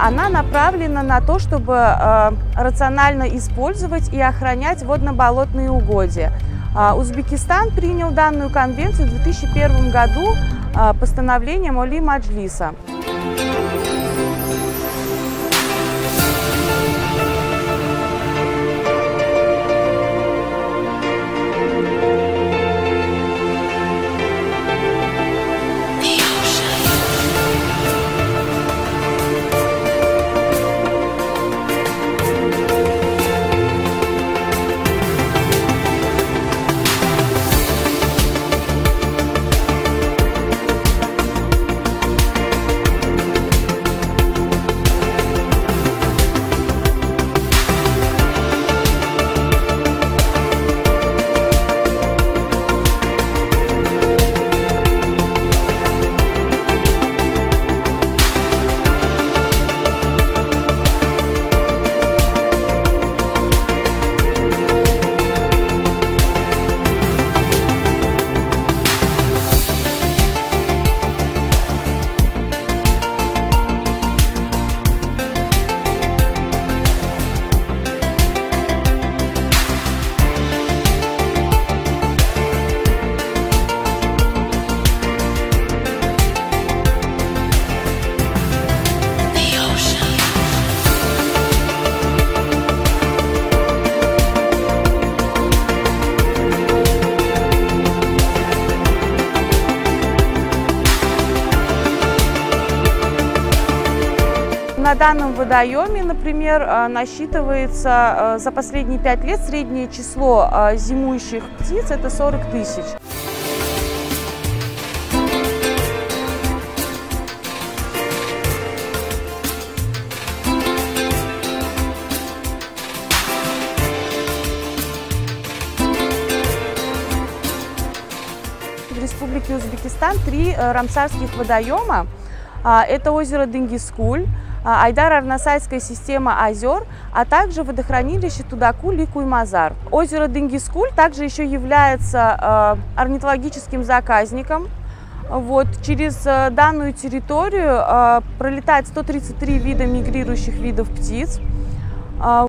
Она направлена на то, чтобы э, рационально использовать и охранять водно-болотные угодья. А, Узбекистан принял данную конвенцию в 2001 году а, постановлением Оли Маджлиса. На данном водоеме, например, э, насчитывается э, за последние пять лет среднее число э, зимующих птиц – это 40 тысяч. В Республике Узбекистан три рамсарских водоема. А, это озеро Дингискуль, Айдар-Арнасайская система озер, а также водохранилище Тудакуль и Куймазар. Озеро Дингискуль также еще является а, орнитологическим заказником. Вот, через данную территорию пролетает 133 вида мигрирующих видов птиц.